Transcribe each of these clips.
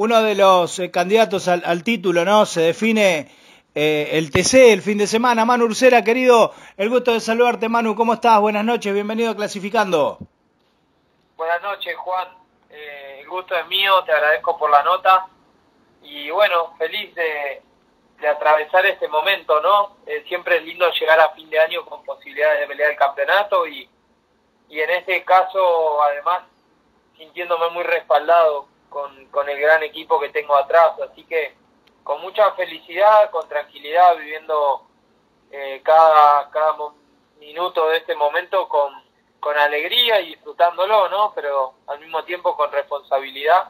uno de los eh, candidatos al, título, ¿no? Se define eh, el TC el fin de semana. Manu Ursera, querido, el gusto de saludarte, Manu. ¿Cómo estás? Buenas noches, bienvenido a Clasificando. Buenas noches, Juan. Eh, el gusto es mío, te agradezco por la nota. Y bueno, feliz de, atravesar este momento, ¿no? siempre es lindo llegar a fin de año con posibilidades de pelear el campeonato y, y en este caso, además, sintiéndome muy respaldado con, con el gran equipo que tengo atrás. Así que con mucha felicidad, con tranquilidad, viviendo eh, cada, cada minuto de este momento con, con alegría y disfrutándolo, ¿no? Pero al mismo tiempo con responsabilidad,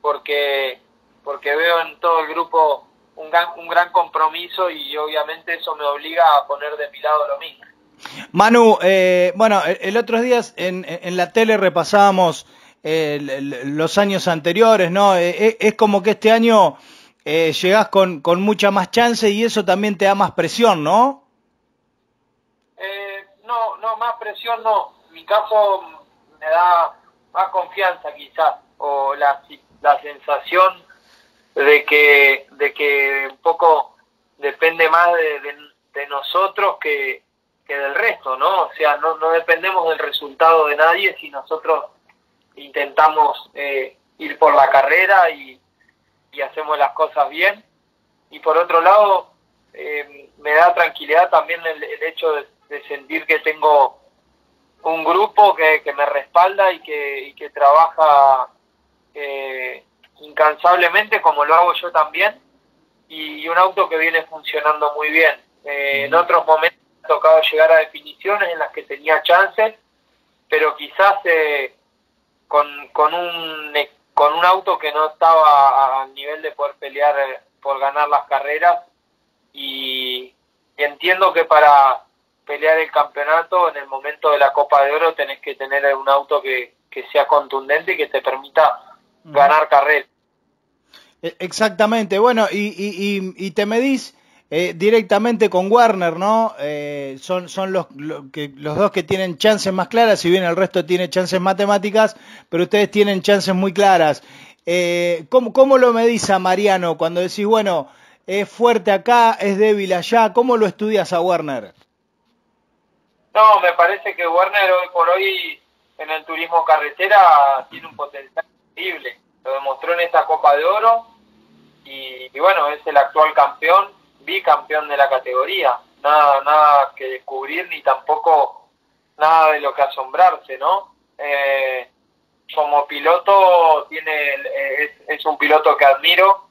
porque, porque veo en todo el grupo un gran, un gran compromiso y obviamente eso me obliga a poner de mi lado lo mismo. Manu, eh, bueno, el, otro día en, en la tele repasábamos los años anteriores, ¿no? Eh, eh, es como que este año eh, llegás con, con mucha más chance y eso también te da más presión, ¿no? Eh, no, no, más presión no. Mi caso me da más confianza quizás, o la, la sensación de que, de que un poco depende más de, de, nosotros que, que del resto, ¿no? O sea, no, no dependemos del resultado de nadie si nosotros intentamos eh, ir por la carrera y, hacemos las cosas bien. Y por otro lado, eh, me da tranquilidad también el, hecho de, sentir que tengo un grupo que, me respalda y que, que trabaja eh, incansablemente como lo hago yo también y un auto que viene funcionando muy bien. en otros momentos me ha tocado llegar a definiciones en las que tenía chances, pero quizás eh, con, con, un, con un auto que no estaba a nivel de poder pelear eh, por ganar las carreras. Y, entiendo que para pelear el campeonato en el momento de la Copa de Oro tenés que tener un auto que, que sea contundente y que te permita ganar carreras. E, exactamente, bueno, y, y, y te medís eh, directamente con Warner, ¿no? Eh, son son los, que, los dos que tienen chances más claras, si bien el resto tiene chances matemáticas, pero ustedes tienen chances muy claras. Eh, ¿cómo, ¿Cómo lo medís a Mariano cuando decís, bueno, es fuerte acá, es débil allá? ¿Cómo lo estudias a Warner? No, me parece que Warner hoy por hoy en el turismo carretera tiene un potencial increíble. Lo demostró en esta Copa de Oro y bueno, es el actual campeón bicampeón de la categoría. Nada, nada que descubrir ni tampoco nada de lo que asombrarse, ¿no? Eh, como piloto tiene es, un piloto que admiro,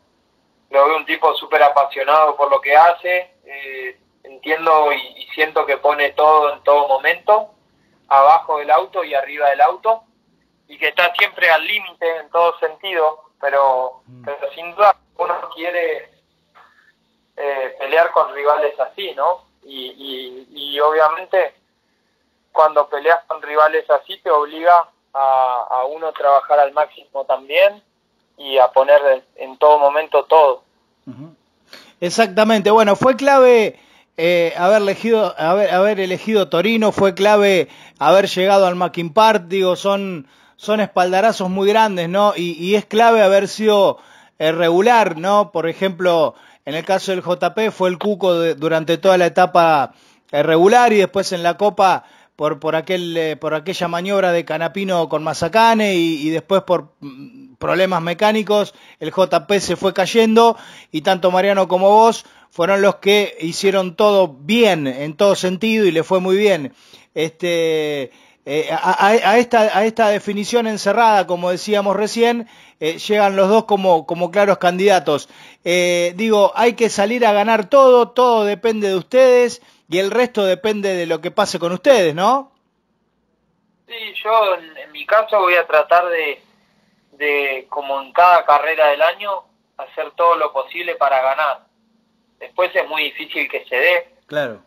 lo veo un tipo súper apasionado por lo que hace, eh, entiendo y, siento que pone todo en todo momento, abajo del auto y arriba del auto, y que está siempre al límite en todo sentido, pero, mm. pero sin duda uno quiere eh, pelear con rivales así, ¿no? Y, y, obviamente cuando peleas con rivales así te obliga a, a uno trabajar al máximo también y a poner en, todo momento todo. Exactamente, bueno, fue clave eh, haber, elegido, haber, haber elegido Torino, fue clave haber llegado al Mackin Park, digo, son, son espaldarazos muy grandes, ¿no? Y, y es clave haber sido eh, regular, ¿no? Por ejemplo, en el caso del JP fue el Cuco durante toda la etapa eh, regular y después en la Copa por, por, aquel, eh, por aquella maniobra de Canapino con Mazacane y, después por mm, problemas mecánicos el JP se fue cayendo y tanto Mariano como vos fueron los que hicieron todo bien en todo sentido y le fue muy bien. Este, eh, a, esta, a esta definición encerrada, como decíamos recién, eh, llegan los dos como, como claros candidatos. Eh, digo, hay que salir a ganar todo, todo depende de ustedes y el resto depende de lo que pase con ustedes, ¿no? Sí, yo en, mi caso voy a tratar de, de, como en cada carrera del año, hacer todo lo posible para ganar. Después es muy difícil que se dé. Claro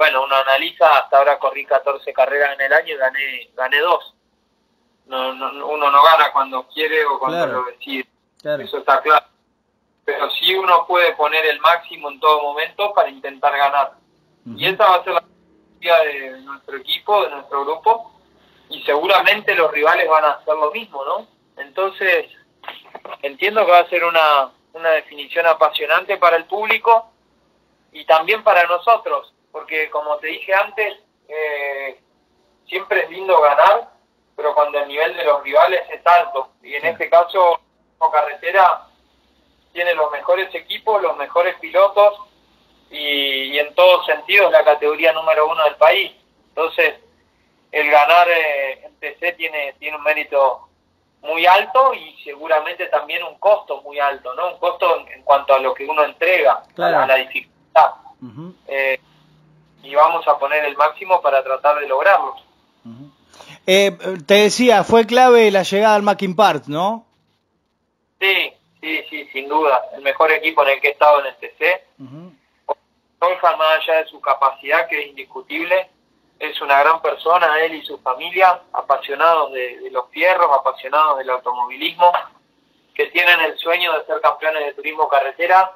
bueno, uno analiza, hasta ahora corrí 14 carreras en el año y gané, gané dos. No, no, uno no gana cuando quiere o cuando lo decide. Eso está claro. Pero sí uno puede poner el máximo en todo momento para intentar ganar. Y esa va a ser la de nuestro equipo, de nuestro grupo. Y seguramente los rivales van a hacer lo mismo, ¿no? Entonces, entiendo que va a ser una, una definición apasionante para el público y también para nosotros, porque como te dije antes, eh, siempre es lindo ganar, pero cuando el nivel de los rivales es alto. Y en este caso, Carretera tiene los mejores equipos, los mejores pilotos y, en todos sentidos la categoría número uno del país. Entonces, el ganar eh, en TC tiene, tiene un mérito muy alto y seguramente también un costo muy alto, ¿no? Un costo en, cuanto a lo que uno entrega, a, la dificultad. eh, y vamos a poner el máximo para tratar de lograrlo. eh, te decía, fue clave la llegada al Mackin Park, ¿no? Sí, sí, sí, sin duda. El mejor equipo en el que he estado en el TC. Uh más allá de su capacidad, que es indiscutible, es una gran persona, él y su familia, apasionados de, los fierros, apasionados del automovilismo, que tienen el sueño de ser campeones de turismo carretera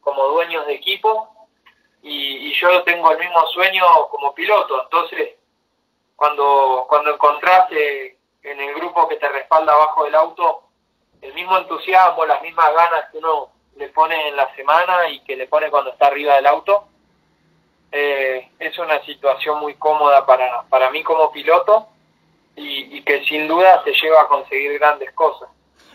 como dueños de equipo y, yo tengo el mismo sueño como piloto. Entonces, cuando, cuando encontraste en el grupo que te respalda abajo del auto el mismo entusiasmo, las mismas ganas que uno le pone en la semana y que le pone cuando está arriba del auto, eh, es una situación muy cómoda para, para mí como piloto y, que sin duda se lleva a conseguir grandes cosas.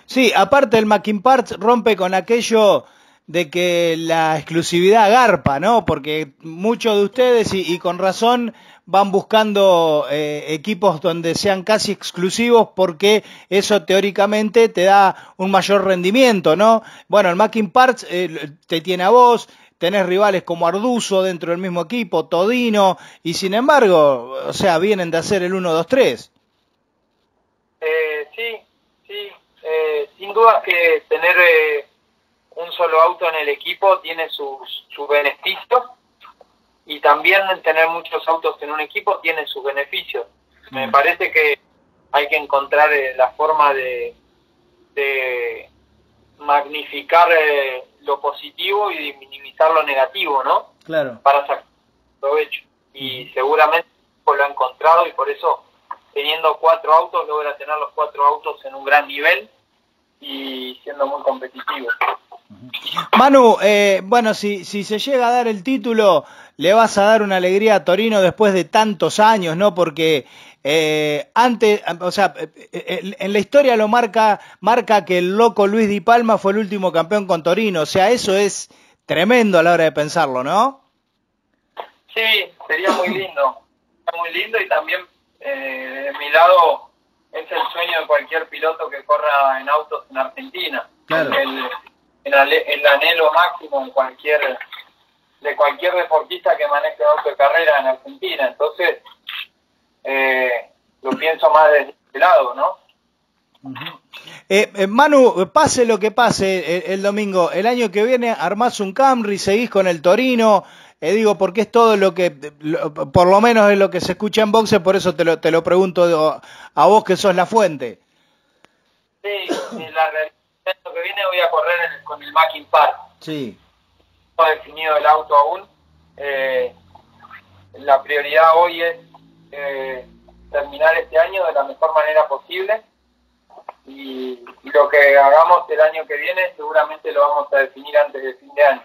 Sí, aparte el Mackin Parts rompe con aquello de que la exclusividad garpa, ¿no? Porque muchos de ustedes, y, con razón, van buscando eh, equipos donde sean casi exclusivos porque eso teóricamente te da un mayor rendimiento, ¿no? Bueno, el Mackin Parts eh, te tiene a vos, tenés rivales como Arduzo dentro del mismo equipo, Todino, y sin embargo, o sea, vienen de hacer el 1-2-3. Eh, sí, sí, eh, sin duda que tener eh, un solo auto en el equipo tiene sus, sus beneficios y también tener muchos autos en un equipo tiene sus beneficios. Me mm. parece que hay que encontrar eh, la forma de, de magnificar eh, lo positivo y minimizar lo negativo, ¿no? Claro. Para sacar provecho. Y seguramente lo ha encontrado y por eso, teniendo cuatro autos, logra tener los cuatro autos en un gran nivel y siendo muy competitivo. Manu, eh, bueno, si, si se llega a dar el título, le vas a dar una alegría a Torino después de tantos años, ¿no? Porque eh, antes, o sea, eh, eh, en la historia lo marca, marca que el loco Luis Di Palma fue el último campeón con Torino. O sea, eso es tremendo a la hora de pensarlo, ¿no? Sí, sería muy lindo. Muy lindo y también de mi lado es el sueño de cualquier piloto que corra en autos en Argentina. Claro. El, el, anhelo máximo de cualquier de cualquier deportista que maneje auto de carrera en Argentina. Entonces, eh, lo pienso más de este lado, ¿no? Eh, eh, Manu, pase lo que pase el, domingo, el año que viene armás un Camry, seguís con el Torino, digo, porque es todo lo que, por lo menos es lo que se escucha en boxe, por eso te lo, te lo pregunto a vos que sos la fuente. Sí, año que viene voy a correr con el Mackin Park. Sí. No he definido el auto aún. la prioridad hoy es eh, terminar este año de la mejor manera posible y, lo que hagamos el año que viene seguramente lo vamos a definir antes del fin de año.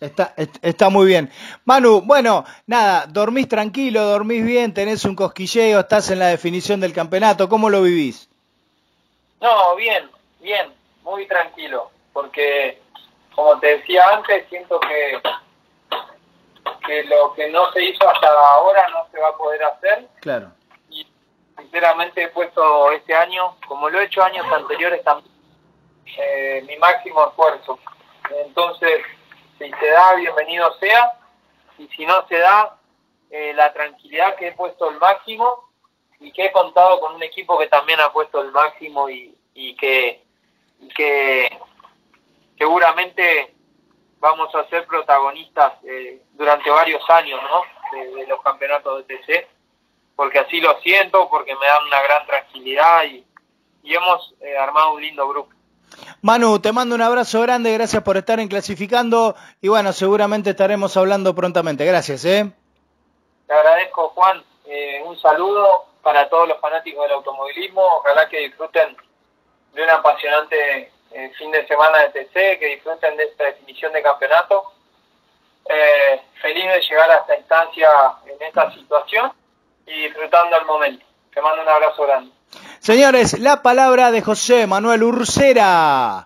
Está, está muy bien. Manu, bueno, nada, dormís tranquilo, dormís bien, tenés un cosquilleo, estás en la definición del campeonato, ¿cómo lo vivís? No, bien, bien, muy tranquilo, porque como te decía antes, siento que que lo que no se hizo hasta ahora no se va a poder hacer. Claro. Y sinceramente he puesto este año, como lo he hecho años anteriores también, eh, mi máximo esfuerzo. Entonces, si se da, bienvenido sea. Y si no se da, eh, la tranquilidad que he puesto el máximo y que he contado con un equipo que también ha puesto el máximo y, y que, que seguramente vamos a ser protagonistas eh, durante varios años ¿no? de, los campeonatos de TC, porque así lo siento, porque me dan una gran tranquilidad y, hemos eh, armado un lindo grupo. Manu, te mando un abrazo grande, gracias por estar en clasificando y bueno, seguramente estaremos hablando prontamente. Gracias. ¿eh? Te agradezco, Juan. Eh, un saludo para todos los fanáticos del automovilismo. Ojalá que disfruten de un apasionante eh, fin de semana de TC, que disfruten de esta definición de campeonato. Eh, feliz de llegar a esta instancia en esta situación y disfrutando el momento. Te mando un abrazo grande. Señores, la palabra de José Manuel Ursera.